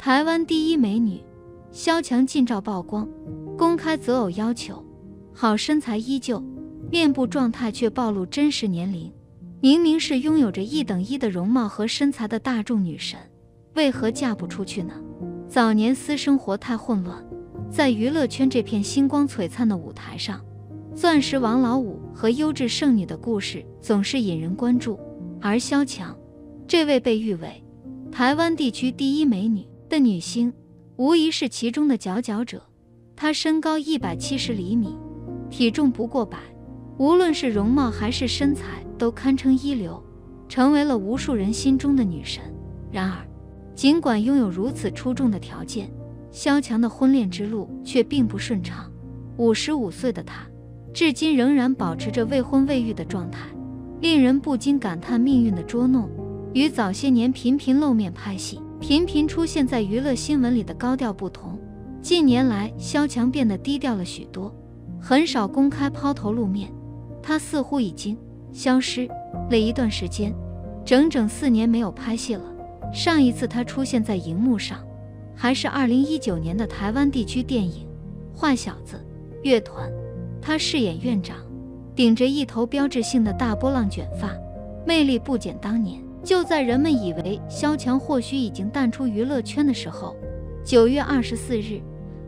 台湾第一美女萧蔷近照曝光，公开择偶要求，好身材依旧，面部状态却暴露真实年龄。明明是拥有着一等一的容貌和身材的大众女神，为何嫁不出去呢？早年私生活太混乱，在娱乐圈这片星光璀璨的舞台上，钻石王老五和优质剩女的故事总是引人关注。而萧蔷，这位被誉为台湾地区第一美女的女星，无疑是其中的佼佼者。她身高一百七十厘米，体重不过百，无论是容貌还是身材。都堪称一流，成为了无数人心中的女神。然而，尽管拥有如此出众的条件，萧蔷的婚恋之路却并不顺畅。五十五岁的她，至今仍然保持着未婚未育的状态，令人不禁感叹命运的捉弄。与早些年频频露面拍戏、频频出现在娱乐新闻里的高调不同，近年来萧蔷变得低调了许多，很少公开抛头露面。她似乎已经……消失了一段时间，整整四年没有拍戏了。上一次他出现在荧幕上，还是二零一九年的台湾地区电影《坏小子》乐团。他饰演院长，顶着一头标志性的大波浪卷发，魅力不减当年。就在人们以为萧蔷或许已经淡出娱乐圈的时候，九月二十四日，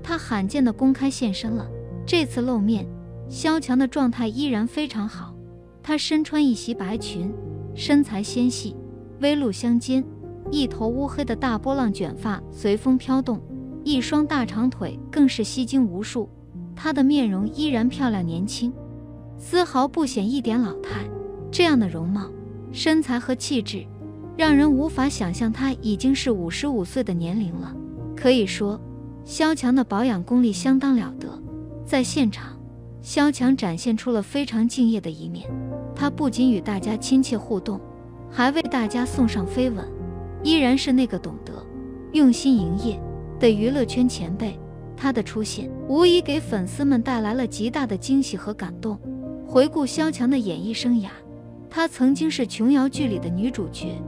他罕见的公开现身了。这次露面，萧蔷的状态依然非常好。她身穿一袭白裙，身材纤细，微露香肩，一头乌黑的大波浪卷发随风飘动，一双大长腿更是吸睛无数。她的面容依然漂亮年轻，丝毫不显一点老态。这样的容貌、身材和气质，让人无法想象她已经是五十五岁的年龄了。可以说，萧蔷的保养功力相当了得。在现场，萧蔷展现出了非常敬业的一面。他不仅与大家亲切互动，还为大家送上飞吻，依然是那个懂得用心营业的娱乐圈前辈。他的出现无疑给粉丝们带来了极大的惊喜和感动。回顾萧蔷的演艺生涯，她曾经是琼瑶剧里的女主角，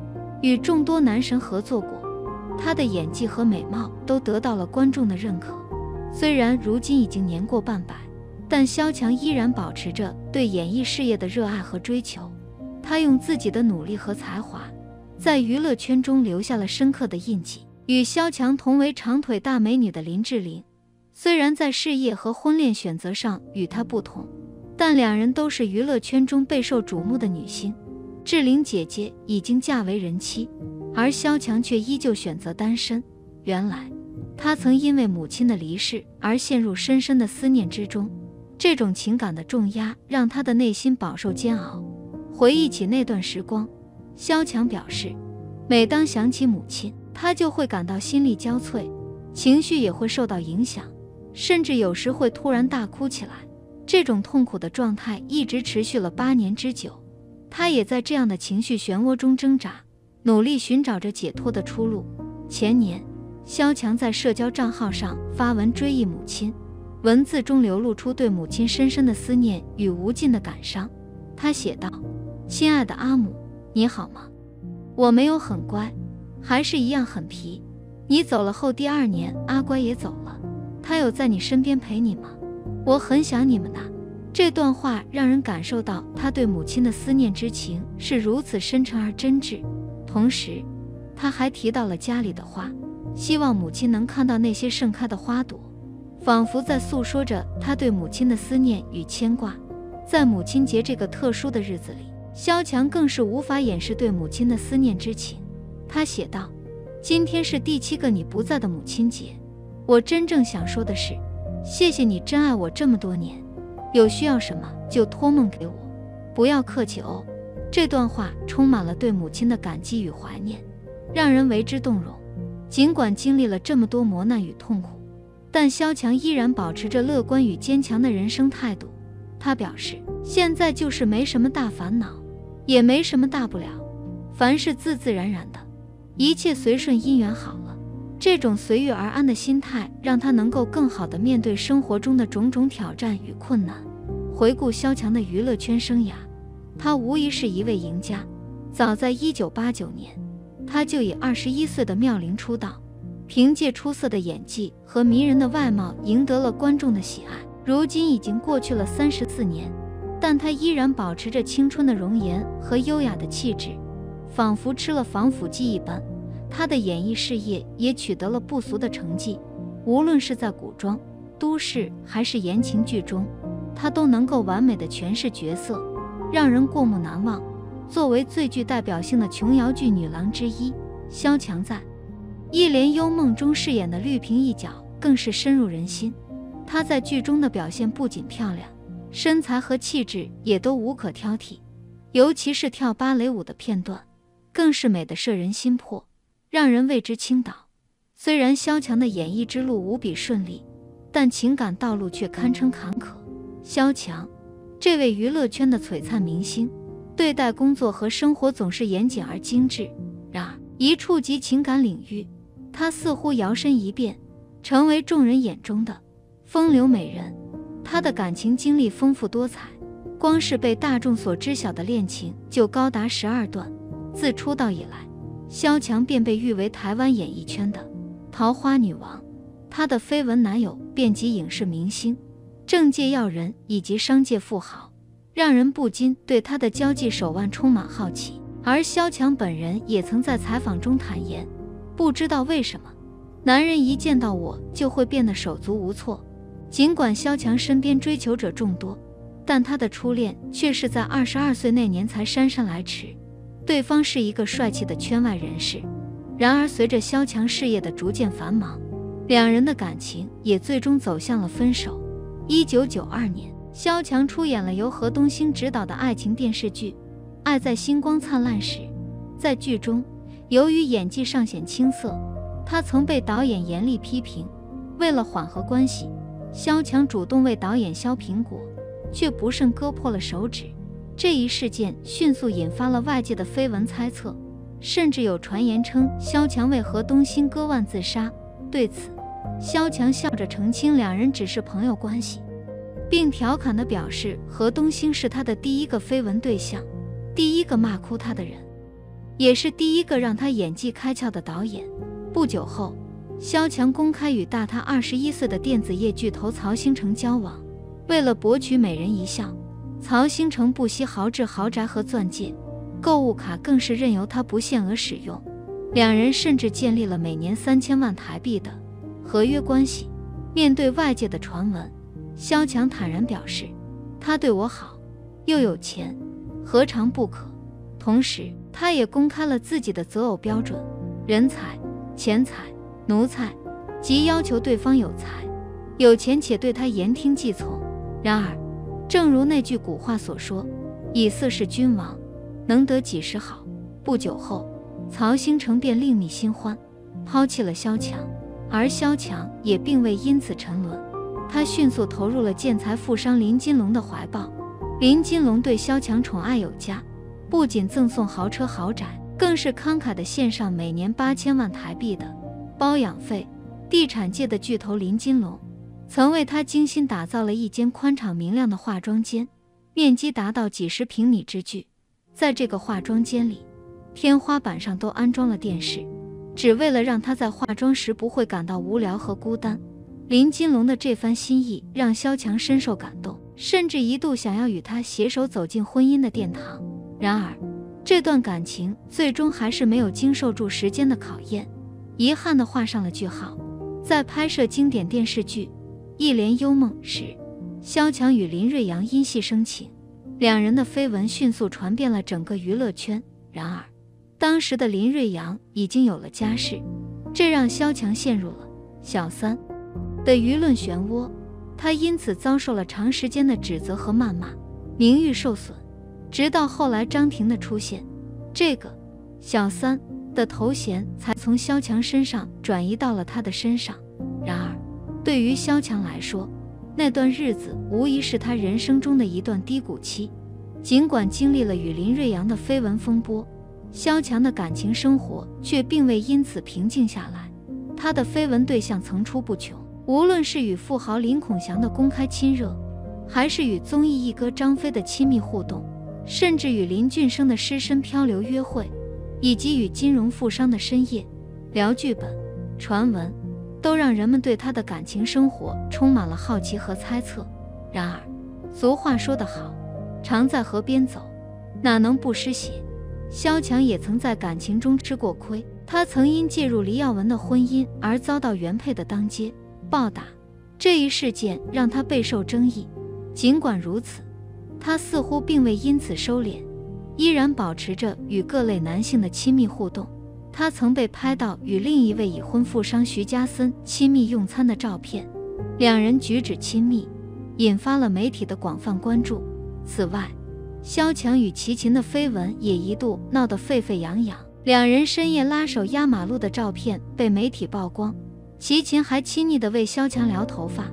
与众多男神合作过，她的演技和美貌都得到了观众的认可。虽然如今已经年过半百。但萧蔷依然保持着对演艺事业的热爱和追求，她用自己的努力和才华，在娱乐圈中留下了深刻的印记。与萧蔷同为长腿大美女的林志玲，虽然在事业和婚恋选择上与她不同，但两人都是娱乐圈中备受瞩目的女星。志玲姐姐已经嫁为人妻，而萧蔷却依旧选择单身。原来，她曾因为母亲的离世而陷入深深的思念之中。这种情感的重压让他的内心饱受煎熬。回忆起那段时光，萧蔷表示，每当想起母亲，他就会感到心力交瘁，情绪也会受到影响，甚至有时会突然大哭起来。这种痛苦的状态一直持续了八年之久，他也在这样的情绪漩涡中挣扎，努力寻找着解脱的出路。前年，萧蔷在社交账号上发文追忆母亲。文字中流露出对母亲深深的思念与无尽的感伤。他写道：“亲爱的阿母，你好吗？我没有很乖，还是一样很皮。你走了后，第二年阿乖也走了，他有在你身边陪你吗？我很想你们呐。”这段话让人感受到他对母亲的思念之情是如此深沉而真挚。同时，他还提到了家里的花，希望母亲能看到那些盛开的花朵。仿佛在诉说着他对母亲的思念与牵挂。在母亲节这个特殊的日子里，萧蔷更是无法掩饰对母亲的思念之情。他写道：“今天是第七个你不在的母亲节，我真正想说的是，谢谢你真爱我这么多年。有需要什么就托梦给我，不要客气哦。”这段话充满了对母亲的感激与怀念，让人为之动容。尽管经历了这么多磨难与痛苦。但萧蔷依然保持着乐观与坚强的人生态度。他表示，现在就是没什么大烦恼，也没什么大不了，凡事自自然然的，一切随顺因缘好。这种随遇而安的心态，让他能够更好地面对生活中的种种挑战与困难。回顾萧蔷的娱乐圈生涯，他无疑是一位赢家。早在1989年，他就以21岁的妙龄出道。凭借出色的演技和迷人的外貌赢得了观众的喜爱。如今已经过去了三十四年，但她依然保持着青春的容颜和优雅的气质，仿佛吃了防腐剂一般。她的演艺事业也取得了不俗的成绩，无论是在古装、都市还是言情剧中，她都能够完美的诠释角色，让人过目难忘。作为最具代表性的琼瑶剧女郎之一，萧蔷在《一帘幽梦》中饰演的绿萍一角更是深入人心。她在剧中的表现不仅漂亮，身材和气质也都无可挑剔，尤其是跳芭蕾舞的片段，更是美得摄人心魄，让人为之倾倒。虽然萧蔷的演艺之路无比顺利，但情感道路却堪称坎坷。萧蔷，这位娱乐圈的璀璨明星。对待工作和生活总是严谨而精致，然而一触及情感领域，她似乎摇身一变，成为众人眼中的风流美人。她的感情经历丰富多彩，光是被大众所知晓的恋情就高达十二段。自出道以来，萧蔷便被誉为台湾演艺圈的桃花女王，她的绯闻男友遍及影视明星、政界要人以及商界富豪。让人不禁对她的交际手腕充满好奇，而萧蔷本人也曾在采访中坦言，不知道为什么，男人一见到我就会变得手足无措。尽管萧蔷身边追求者众多，但她的初恋却是在二十二岁那年才姗姗来迟，对方是一个帅气的圈外人士。然而，随着萧蔷事业的逐渐繁忙，两人的感情也最终走向了分手。一九九二年。萧蔷出演了由何东兴执导的爱情电视剧《爱在星光灿烂时》。在剧中，由于演技尚显青涩，他曾被导演严厉批评。为了缓和关系，萧蔷主动为导演削苹果，却不慎割破了手指。这一事件迅速引发了外界的绯闻猜测，甚至有传言称萧蔷为何东兴割腕自杀。对此，萧蔷笑着澄清，两人只是朋友关系。并调侃地表示，何东兴是他的第一个绯闻对象，第一个骂哭他的人，也是第一个让他演技开窍的导演。不久后，萧蔷公开与大他二十一岁的电子业巨头曹兴成交往。为了博取美人一笑，曹兴诚不惜豪掷豪宅和钻戒，购物卡更是任由他不限额使用。两人甚至建立了每年三千万台币的合约关系。面对外界的传闻，萧蔷坦然表示，他对我好，又有钱，何尝不可？同时，他也公开了自己的择偶标准：人才、钱财、奴才，即要求对方有才、有钱且对他言听计从。然而，正如那句古话所说：“以色事君王，能得几时好？”不久后，曹兴诚便另觅新欢，抛弃了萧蔷，而萧蔷也并未因此沉沦。他迅速投入了建材富商林金龙的怀抱。林金龙对萧蔷宠爱有加，不仅赠送豪车豪宅，更是慷慨的献上每年八千万台币的包养费。地产界的巨头林金龙曾为他精心打造了一间宽敞明亮的化妆间，面积达到几十平米之巨。在这个化妆间里，天花板上都安装了电视，只为了让他在化妆时不会感到无聊和孤单。林金龙的这番心意让萧蔷深受感动，甚至一度想要与他携手走进婚姻的殿堂。然而，这段感情最终还是没有经受住时间的考验，遗憾地画上了句号。在拍摄经典电视剧《一帘幽梦》时，萧蔷与林瑞阳因戏生情，两人的绯闻迅速传遍了整个娱乐圈。然而，当时的林瑞阳已经有了家室，这让萧蔷陷入了小三。的舆论漩涡，他因此遭受了长时间的指责和谩骂，名誉受损。直到后来张庭的出现，这个小三的头衔才从萧蔷身上转移到了他的身上。然而，对于萧蔷来说，那段日子无疑是他人生中的一段低谷期。尽管经历了与林瑞阳的绯闻风波，萧蔷的感情生活却并未因此平静下来，他的绯闻对象层出不穷。无论是与富豪林孔祥的公开亲热，还是与综艺一哥张飞的亲密互动，甚至与林俊生的失身漂流约会，以及与金融富商的深夜聊剧本，传闻，都让人们对他的感情生活充满了好奇和猜测。然而，俗话说得好，常在河边走，哪能不湿鞋？萧强也曾在感情中吃过亏，他曾因介入黎耀文的婚姻而遭到原配的当街暴打，这一事件让他备受争议。尽管如此，他似乎并未因此收敛，依然保持着与各类男性的亲密互动。他曾被拍到与另一位已婚富商徐家森亲密用餐的照片，两人举止亲密，引发了媒体的广泛关注。此外，萧蔷与齐秦的绯闻也一度闹得沸沸扬扬，两人深夜拉手压马路的照片被媒体曝光，齐秦还亲昵地为萧蔷撩头发。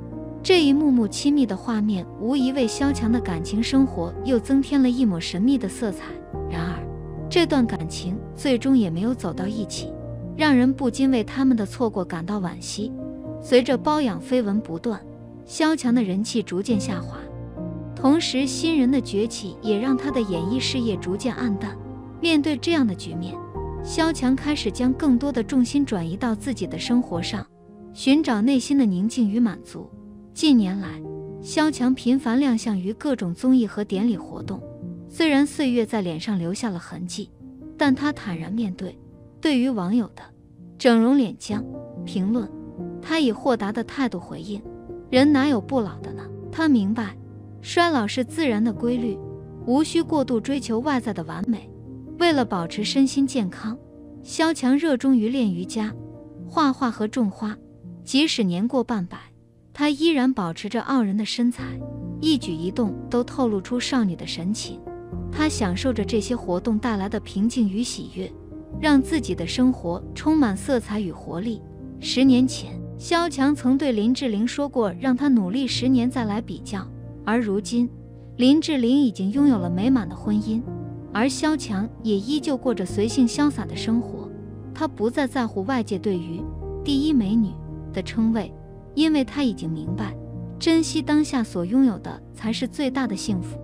这一幕幕亲密的画面，无疑为萧蔷的感情生活又增添了一抹神秘的色彩。这段感情最终也没有走到一起，让人不禁为他们的错过感到惋惜。随着包养绯闻不断，萧蔷的人气逐渐下滑，同时新人的崛起也让他的演艺事业逐渐黯淡。面对这样的局面，萧蔷开始将更多的重心转移到自己的生活上，寻找内心的宁静与满足。近年来，萧蔷频繁亮相于各种综艺和典礼活动。虽然岁月在脸上留下了痕迹，但她坦然面对。对于网友的“整容脸僵”评论，她以豁达的态度回应：“人哪有不老的呢？”她明白，衰老是自然的规律，无需过度追求外在的完美。为了保持身心健康，萧蔷热衷于练瑜伽、画画和种花。即使年过半百，她依然保持着傲人的身材，一举一动都透露出少女的神情。他享受着这些活动带来的平静与喜悦，让自己的生活充满色彩与活力。十年前，萧蔷曾对林志玲说过，让她努力十年再来比较。而如今，林志玲已经拥有了美满的婚姻，而萧蔷也依旧过着随性潇洒的生活。他不再在乎外界对于“第一美女”的称谓。因为他已经明白，珍惜当下所拥有的才是最大的幸福。